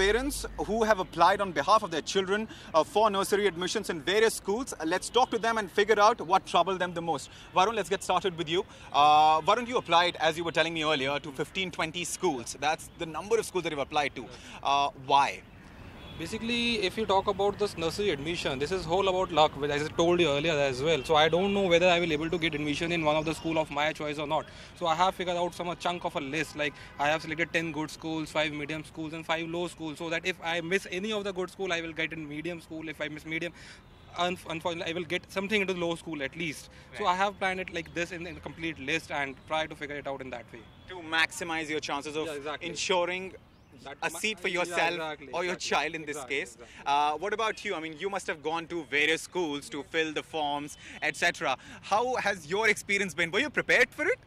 parents who have applied on behalf of their children uh, for nursery admissions in various schools. Let's talk to them and figure out what troubled them the most. Varun, let's get started with you. Uh, Varun, you applied, as you were telling me earlier, to 15, 20 schools. That's the number of schools that you've applied to. Uh, why? Basically, if you talk about this nursery admission, this is whole about luck, which I told you earlier as well. So I don't know whether I will able to get admission in one of the school of my choice or not. So I have figured out some a chunk of a list. Like I have selected 10 good schools, 5 medium schools, and 5 low schools. So that if I miss any of the good school, I will get in medium school. If I miss medium, unfortunately, I will get something into low school at least. Right. So I have planned it like this in, in, a complete list and try to figure it out in that way. To maximize your chances of yeah, exactly. ensuring a seat for yourself yeah, exactly, or your exactly, child in this exactly, case. Uh, what about you? I mean, you must have gone to various schools to fill the forms, etc. How has your experience been? Were you prepared for it?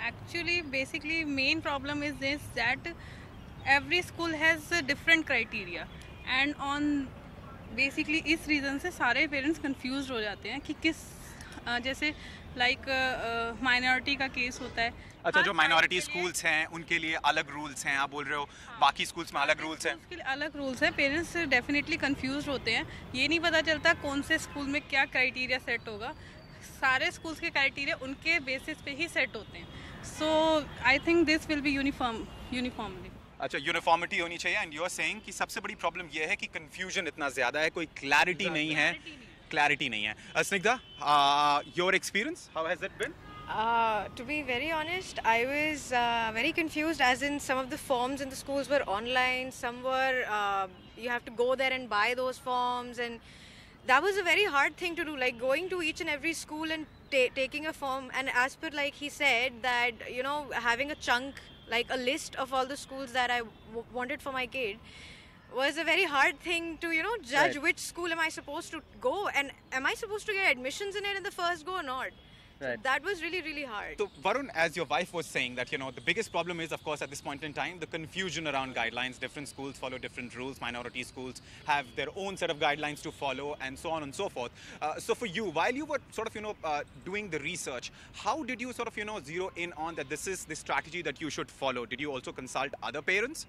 Actually, basically, main problem is this that every school has a different criteria, and on basically इस reason से सारे parents confuse हो जाते हैं कि किस जैसे like minority का केस होता है। अच्छा जो माइनॉरिटी स्कूल्स हैं उनके लिए अलग रूल्स हैं आप बोल रहे हो हाँ, बाकी स्कूल्स में अलग रूल्स हैं। उसके लिए अलग रूल्स हैं। पेरेंट्स डेफिनेटली कंफ्यूज होते हैं। ये नहीं पता चलता कौन से स्कूल में क्या क्राइटेरिया सेट होगा। सारे स्कूल्स के क्राइटेरिया उनके बेसिस पे ही सेट होते हैं। So I think this will be uniform uniformly अच्छा यूनिफॉर्मिटी होनी चाहिए। एंड यू आर सेइंग कि सबसे बड़ी प्रॉब्लम यह है कि कंफ्यूजन इतना ज़्यादा है कोई क्लैरिटी नहीं है। clarity nahi hai uh, snigdha uh, your experience how has it been? Uh, to be very honest, I was uh, very confused as in some of the forms in the schools were online, some were, uh, you have to go there and buy those forms and that was a very hard thing to do, like going to each and every school and ta taking a form and as per like he said that, you know, having a chunk, like a list of all the schools that I wanted for my kid was a very hard thing to you know judge right. which school am I supposed to go and am I supposed to get admissions in it in the first go or not. Right. So that was really, really hard. So, Varun, as your wife was saying, that you know the biggest problem is, of course, at this point in time, the confusion around guidelines. Different schools follow different rules. Minority schools have their own set of guidelines to follow, and so on and so forth. Uh, so, for you, while you were sort of you know uh, doing the research, how did you sort of you know zero in on that this is the strategy that you should follow? Did you also consult other parents?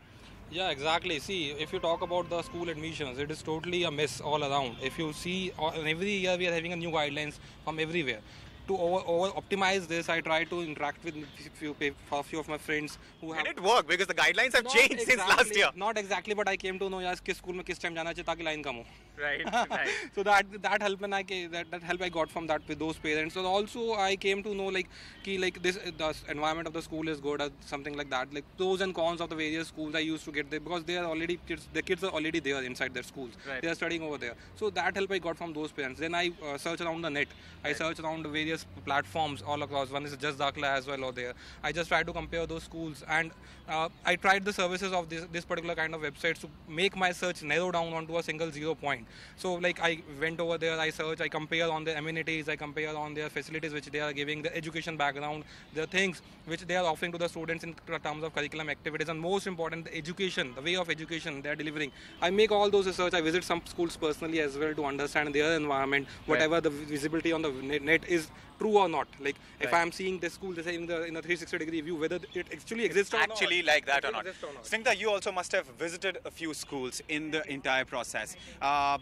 Yeah, exactly. See, if you talk about the school admissions, it is totally a mess all around. If you see, uh, every year we are having a new guidelines from everywhere to over, over optimize this, I try to interact with few, a few of my friends who have. And it worked because the guidelines have changed exactly, since last year. Not exactly, but I came to know यार किस school में किस time जाना चाहिए ताकि line कम हो. Right. right. so that that help and I that that help I got from that with those parents. So also I came to know like कि like this the environment of the school is good or something like that. Like pros and cons of the various schools I used to get there because they are already kids. The kids are already there inside their schools. Right. They are studying over there. So that help I got from those parents. Then I uh, search around the net. I right. search around various platforms all across. One is Just Dakhila as well over there. I just try to compare those schools and uh, I tried the services of this, this particular kind of websites to make my search narrow down onto a single zero point. So like I went over there, I search, I compare on their amenities, I compare on their facilities which they are giving, the education background, the things which they are offering to the students in terms of curriculum activities, and most important, the education, the way of education they are delivering. I make all those research. I visit some schools personally as well to understand their environment, whatever right. the visibility on the net is true or not. Like right. if I am seeing this school, say in the in a 360 degree view, whether it actually exists or actually like that or not. Snigdha, you also must have visited a few schools in the entire process. Uh,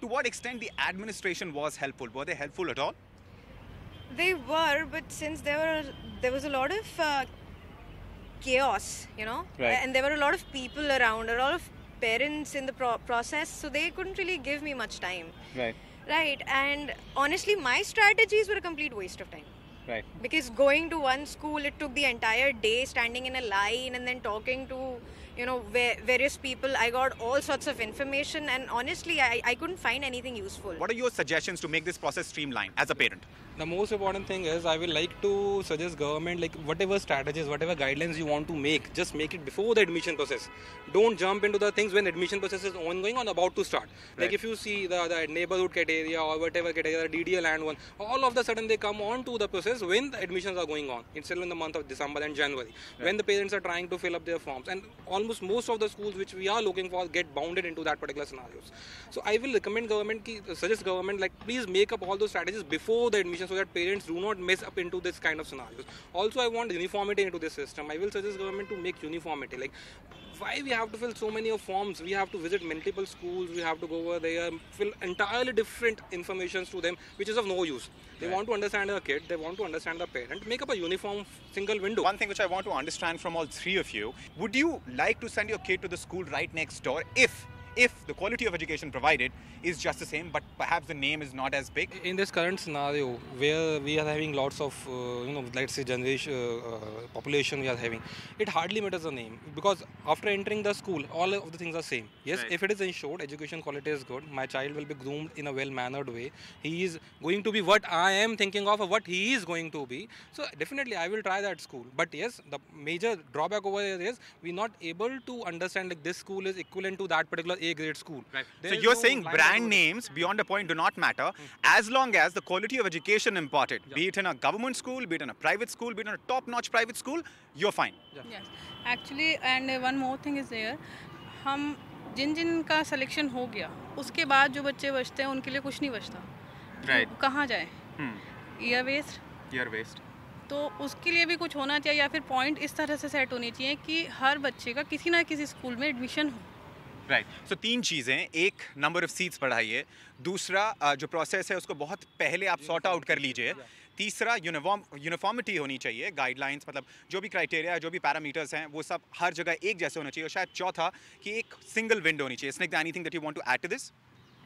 to what extent the administration was helpful? Were they helpful at all? They were, but since there were there was a lot of uh, chaos, you know, right. and there were a lot of people around, a lot of parents in the pro- process, so they couldn't really give me much time. Right. Right, and honestly, my strategies were a complete waste of time. Right. Because going to one school, it took the entire day standing in a line and then talking to you know various people i got all sorts of information and honestly I, I couldn't find anything useful what are your suggestions to make this process streamlined as a parent the most important thing is I will like to suggest government like whatever strategies, whatever guidelines you want to make, just make it before the admission process. Don't jump into the things when admission process is ongoing or about to start. Right. Like if you see the, the neighborhood criteria or whatever criteria, DDL and one, all of the sudden they come on to the process when the admissions are going on. It's still in the month of December and January right. when the parents are trying to fill up their forms and almost most of the schools which we are looking for get bounded into that particular scenarios. So I will recommend government, suggest government like please make up all those strategies before the admission so that parents do not mess up into this kind of scenarios. Also, I want uniformity into this system. I will suggest government to make uniformity. Like why we have to fill so many of forms? We have to visit multiple schools. We have to go over there, fill entirely different informations to them, which is of no use. They want to understand the kid. They want to understand the parent. Make up a uniform single window. One thing which I want to understand from all three of you would you like to send your kid to the school right next door if if the quality of education provided is just the same but perhaps the name is not as big. In this current scenario where we are having lots of uh, you know let's say generation uh, uh, population we are having it hardly matters the name. Because after entering the school all of the things are same. Yes Right. if it is ensured education quality is good my child will be groomed in a well mannered way. He is going to be what i am thinking of or what he is going to be. So definitely i will try that school. But yes the major drawback over here is we're not able to understand like this school is equivalent to that particular a grade school Right. So you're no saying brand names beyond a point do not matter mm. as long as the quality of education imparted, yeah. be it in a government school, be it in a private school, be it in a top-notch private school, you're fine. Yeah. yes actually and uh, one more thing is there हम जिन जिन का selection हो गया उसके बाद जो बच्चे बचते हैं उनके लिए कुछ नहीं बचता Right. तो कहाँ जाए Hmm. Year waste Year waste. तो उसके लिए भी कुछ होना चाहिए या फिर पॉइंट इस तरह से सेट होनी चाहिए कि हर बच्चे का किसी ना किसी स्कूल में एडमिशन हो राइट सो तीन चीज़ें एक नंबर ऑफ़ सीट्स बढ़ाइए दूसरा जो प्रोसेस है उसको बहुत पहले आप सॉर्ट आउट कर लीजिए तीसरा यूनिफॉर्म यूनिफॉर्मिटी होनी चाहिए गाइडलाइंस मतलब जो भी क्राइटेरिया जो भी पैरामीटर्स हैं वो सब हर जगह एक जैसे होना चाहिए और शायद चौथा कि एक सिंगल विंडो होनी चाहिए Snigdha anything that you want to add to this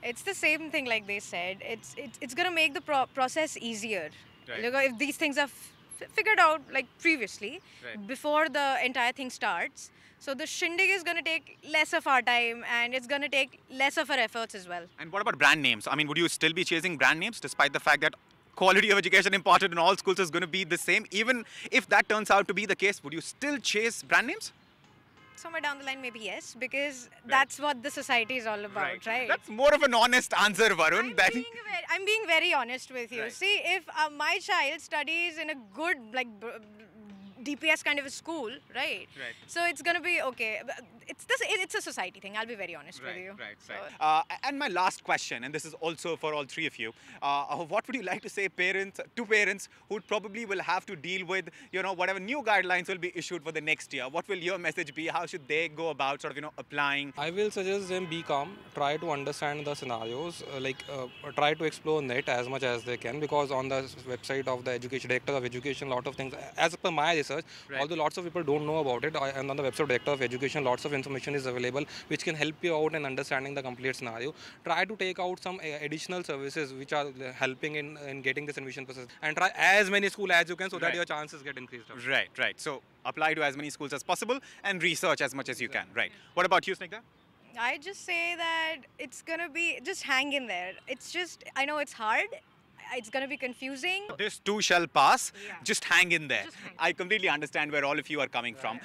It's the same thing like they said. It's it's, it's going to make the pro- process easier. Right. Look, if these things are figured out like previously Right. before the entire thing starts, so the shindig is going to take less of our time and it's going to take less of our efforts as well. And what about brand names? I mean, would you still be chasing brand names despite the fact that quality of education imparted in all schools is going to be the same? Even if that turns out to be the case, would you still chase brand names? Somewhere down the line, maybe yes, because that's what the society is all about, right? That's more of an honest answer, Varun. I'm than- being, very, I'm being very honest with you. Right. See, if uh, my child studies in a good, like, DPS kind of a school, right? Right. So it's gonna be okay. It's this. It's a society thing. I'll be very honest with you. Right, So- right. Uh, and my last question, and this is also for all three of you, uh, uh, what would you like to say parents to parents who probably will have to deal with, you know, whatever new guidelines will be issued for the next year? What will your message be? How should they go about sort of, you know, applying? I will suggest them be calm, try to understand the scenarios, uh, like uh, try to explore net as much as they can because on the website of the education director of education, a lot of things, as per my research, Right. although lots of people don't know about it, I, and on the website director of education, lots of information is available which can help you out in understanding the complete scenario. Try to take out some uh, additional services which are uh, helping in, in getting this admission process and try as many schools as you can so that your chances get increased. up. Right, right. So apply to as many schools as possible and research as much as you can. Right. What about you, Snigdha? I just say that it's gonna be just hang in there. It's just I know it's hard. It's gonna be confusing. This too shall pass. Yeah. Just hang in there. Hang. I completely understand where all of you are coming from.